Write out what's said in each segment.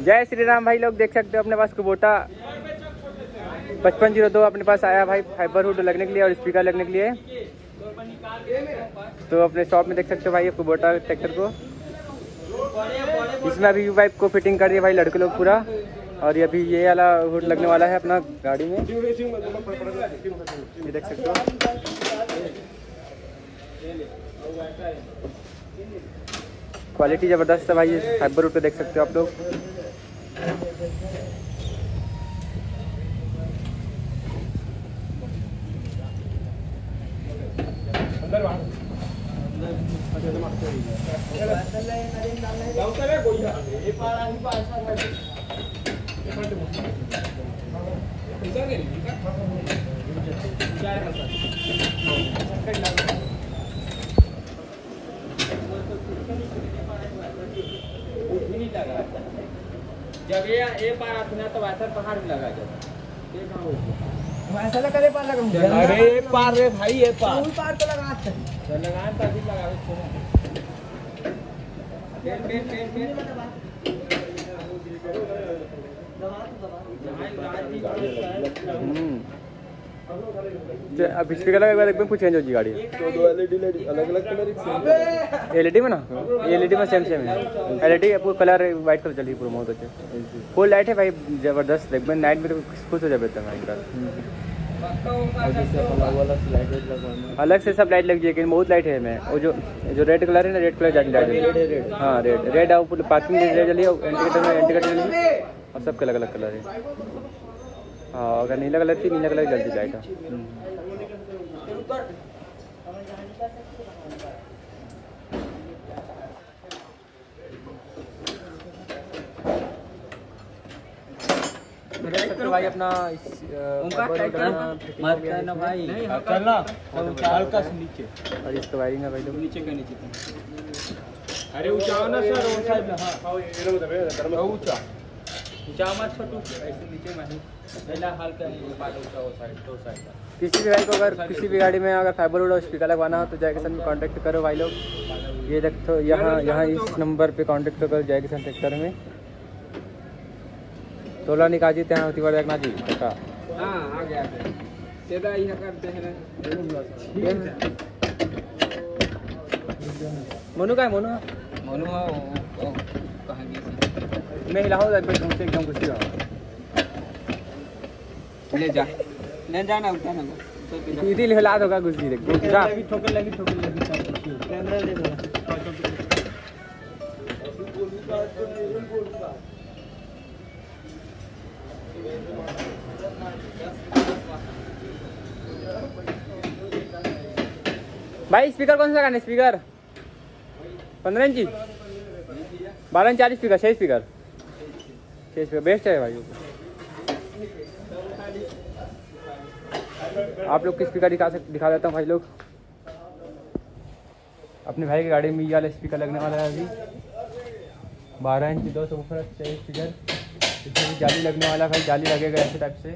जय श्री राम भाई, लोग देख सकते हो अपने पास कुबोटा पचपन ज़ीरो दो अपने पास आया भाई फाइबर हुड लगने के लिए और स्पीकर लगने के लिए। तो अपने शॉप में देख सकते हो भाई कुबोटा ट्रैक्टर को। इसमें अभी वाइप को फिटिंग कर दिया भाई लड़के लोग पूरा। और ये अभी ये वाला हुड लगने वाला है अपना गाड़ी में। ये देख सकते हो। क्वालिटी ज़बरदस्त है भाई फाइबर हुड देख सकते हो आप लोग। अंदर बाहर अच्छा तो मारते हैं चल ले नरेंद्र डाल ले जाओ चले कोई ना ये पार आनी पार सा कर ये फट मत इधर ले इधर चार का सर कर डाल वो तो कुछ नहीं कर पा रहा है वो नहीं लग रहा है जब ये ये पार आते ना तो वैसा पहाड़ भी लगा जाता। ये कहाँ हो वैसा लगा ना पार लगा अरे ये पार रे भाई ये पार। फुल पार तो लगा तो लगाए तो अभी छोड़ा पेन पेन पेन पेन। हम्म। तो अब स्पीकर लगा के एकदम कुछ चेंज हो जी गाड़ी दो एलईडी अलग अलग कलर एलईडी में ना? एलईडी में सेम सेम है। एलईडी पूरा कलर वाइट कलर चली पूरा बहुत अच्छे। फुल लाइट है भाई ज़बरदस्त। एकदम नाइट में तो खुश हो जाए एकदम अलग से सब लाइट लग जाएगी लेकिन बहुत लाइट है मैं। वो जो जो रेड कलर है ना रेड कलर ज़्यादा लाइट हाँ रेड रेड और पार्किंग जली इंडिकेटर में इंडिकेटर और सबके अलग अलग कलर है। हाँ अगर नीला कलर थी नीला कलर जल्दी लाइट है भाई अपना मत करना। भाई। चलना। हल्का से नीचे। और इसका वायरिंग है भाई लोग नीचे के नीचे अरे ऊँचा ना सर हाँ ऊँचा मत छोटू ऐसे नीचे में ही पहला हल्का ही? बात ऊँचा वो साइड दो साइड का। किसी भी भाई को अगर किसी भी गाड़ी में अगर फाइबर वुड और स्पीकर लगवाना हो तो जय किसान में कांटेक्ट करो भाई लोग। ये देखो यहाँ यहाँ इस नंबर पे कांटेक्ट करो जय किसान ट्रैक्टर में तोला निकाजी ત્યાં होती वाले ना जी का हाँ आ गया सीधा यहाँ करते हैं। मोनू का है मोनू? मनु कहाँ गई मैं हिलाऊँ एकदम तुमसे एकदम खुशी रहा ले जा। ले जाना उठा ना इसी हिला दोगा कुछ भी देख। जा। ठोकर लगी ठोकर लगी। कैमरा ले लो भाई स्पीकर कौन सा लगाना स्पीकर पंद्रह इंची? बारह इंच चालीस स्पीकर छः स्पीकर छः स्पीकर बेस्ट है भाई आप लोग की स्पीकर दिखा दिखा देता हूँ भाई लोग? अपने भाई की गाड़ी में ये वाला स्पीकर लगने वाला है अभी। बारह इंच, दो सौ स्पीकर इसमें भी जाली लगने वाला भाई, जाली लगेगा ऐसे टाइप से।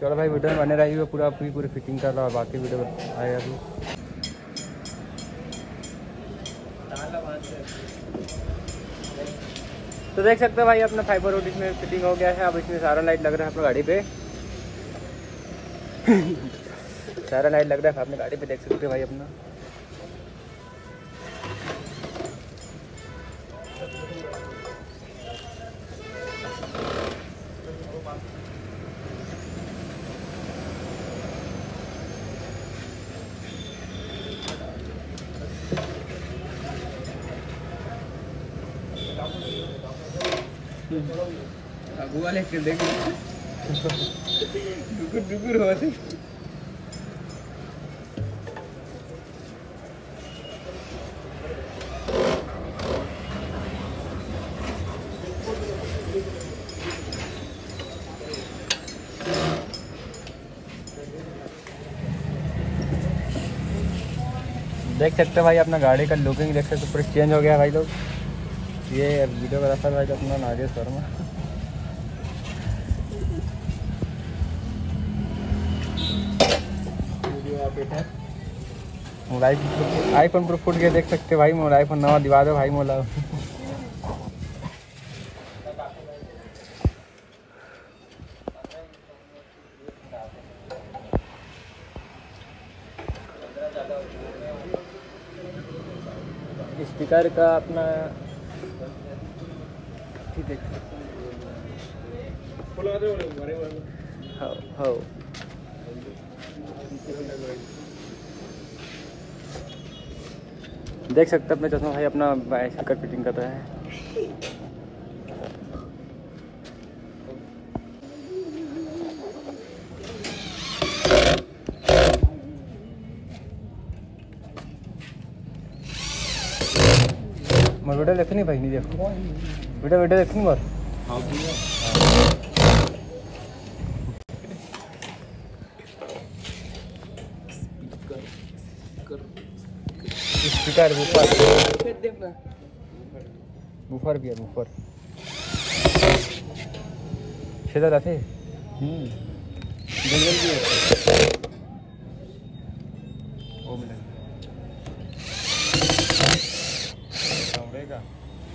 चलो भाई वीडियो में बने रही रहिए, पूरा पूरी पूरी फिटिंग कर रहा और बाकी वीडियो आएगा अभी। तो देख सकते हो भाई, अपना फाइबर रोड इसमें फिटिंग हो गया है। अब इसमें सारा लाइट लग रहा है अपने गाड़ी पे। सारा लाइट लग रहा है अपने गाड़ी पे, देख सकते हो भाई अपना। अगुआ लेके देख डुकुर डुकुर हो देख सकते हो भाई, अपना गाड़ी का लुकिंग देख सकते हो, पूरा चेंज हो गया भाई लोग। ये वीडियोग्राफर भाई का अपना नागेश वर्मा। मोबाइल आईफोन पर फुट के देख सकते भाई मोर आईफोन नवा दिवा दो भाई मोला स्पीकर का अपना है। हाँ हाँ। देख सकते हैं अपने चश्मा भाई अपना स्पीकर फिटिंग कर रहा है। मैं वीडियो देखनी भाई, नहीं देखो। वीडियो वीडियो देखनी बार स्पीकर ऊपर बुफर भी है, बुफर। हम्म। जंगल भी है।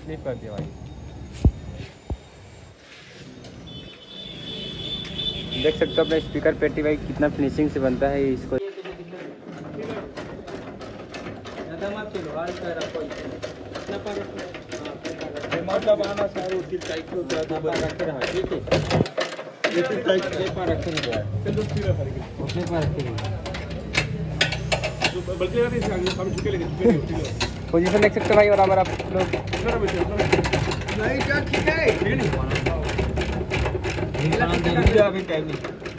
क्लिप कर दिया भाई। देख सकते हो अपने स्पीकर पेटी भाई कितना फिनिशिंग से बनता है इसको। ज़्यादा मत चलो हाल कर रखो अपना पर रखो। रिमोट सारे उसी टाइप के उतरा दो बार रखे। रहा ठीक है। ये तो टाइप के। पर रखे नहीं गया चलो फिर हर उसने पर रखे। बल्कि अभी से हम पोजीशन देख सकते हो भाई बराबर आप लोग। नहीं क्या ठीक है? अभी टाइम नहीं।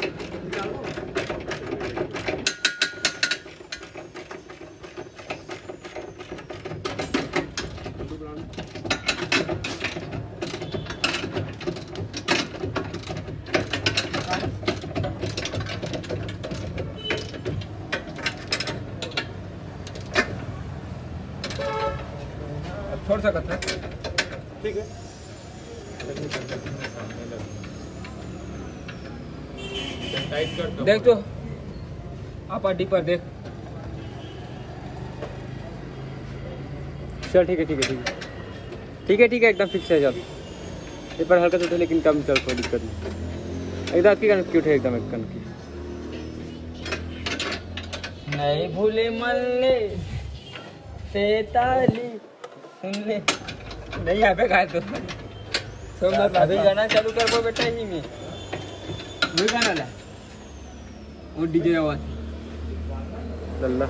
छोड़ सकता है। ठीक है। देख तो आप अड्डी पर देख। चल, ठीक है ठीक है ठीक है। ठीक है ठीक है, एकदम फिक्स है जब ये पर हल्का सा उठे, लेकिन कम चल, कोई दिक्कत नहीं। एकदम आपकी कन क्यूट है, एकदम एक कन की। नहीं भूले मल्ले तेताली सुन ले नहीं यहाँ पे खाए तो। अभी गाना चालू कर वो बेटा ही में। वही गाना ला। और डीजे आवाज़। लल्ला।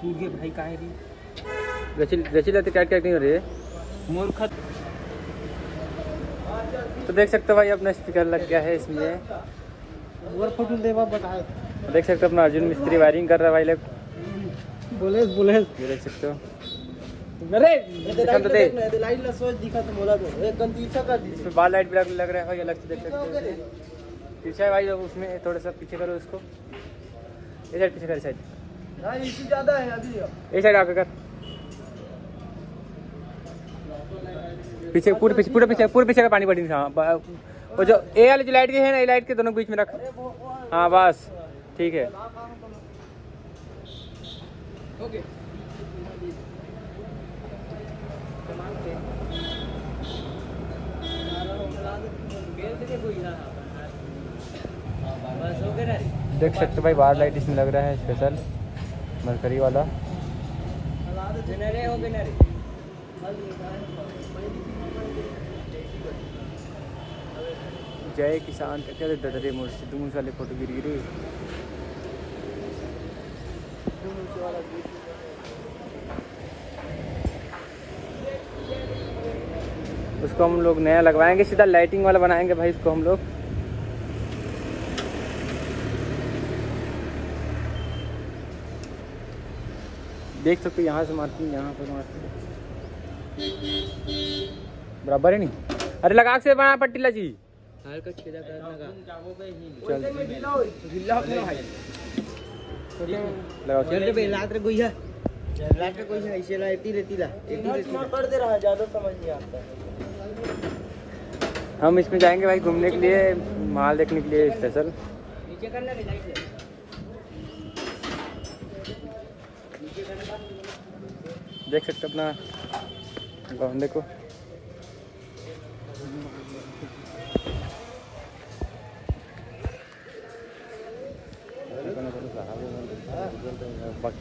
टूट गए भाई काहे रे? रची रची लाते कैट कैट नहीं हो रही है? मूर्ख। तो देख सकते हो भाई अपना स्पीकर लग गया है इसमें। और फ़ोटो देवा बताए। देख सकते हो अपना अर्जुन मिस्त्री वायरिंग कर रहा है भाई लोग। बोले बोले ये देख सकते हो। अरे तो दे। लाइट ला सोच दिखा तो बोला तो। एक गन तीसरा कर दी इसमें बाल लाइट भी लग रहा है भाई अलग से देख सकते हो पीछे है भाई जब उसमें थोड़ा सा पीछे करो ये साइड पीछे कर साइड। भाई इसी ज़्यादा है अभी। ये साइड कर। पीछे पूरे पीछे पूरे पीछे पूरे पीछे का पानी पड़ी हाँ वो जो ए वाली जो लाइट की है ना लाइट के दोनों के बीच में रख। हाँ बस। ठीक है। देख सकते भाई, बाहर लाइट इसमें लग रहा है स्पेशल मरकरी वाला। जय किसान का क्या ददरे मोर सिद्धू वाले फ़ोटो गिर गिरी उसको हम लोग नया लगवाएँगे सीधा लाइटिंग वाला बनाएँगे भाई इसको हम लोग। देख सकते हो यहाँ से मारती हूँ यहाँ पर मारती हूँ। बराबर है नहीं? अरे लगा से बना पट्टीला जी। हल्का छेदा करना का चल। गिल्ला अपना भाई। लगाओ चल रे लात रे गुइया लाके कोई नहीं ऐसे ला ला कर दे रहा है ज़्यादा समझ नहीं आता हम इसमें जाएँगे भाई घूमने के लिए माल देखने के लिए स्पेशल नीचे करना लाइट देख सकते अपना गाँव देखो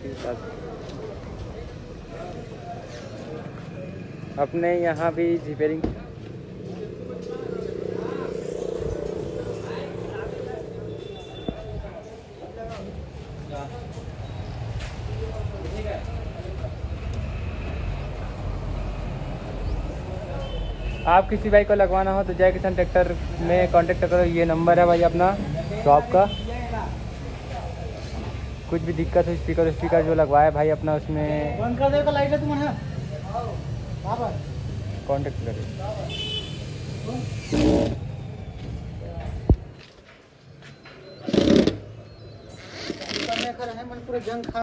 बाकी सब अपने यहाँ भी रिपेयरिंग आप किसी भाई को लगवाना हो तो जय किसान ट्रैक्टर में कांटेक्ट करो। ये नंबर है भाई अपना शॉप का। कुछ भी दिक्कत हो स्पीकर स्पीकर जो लगवाए भाई अपना उसमें। बंद कर। पूरे जंग खा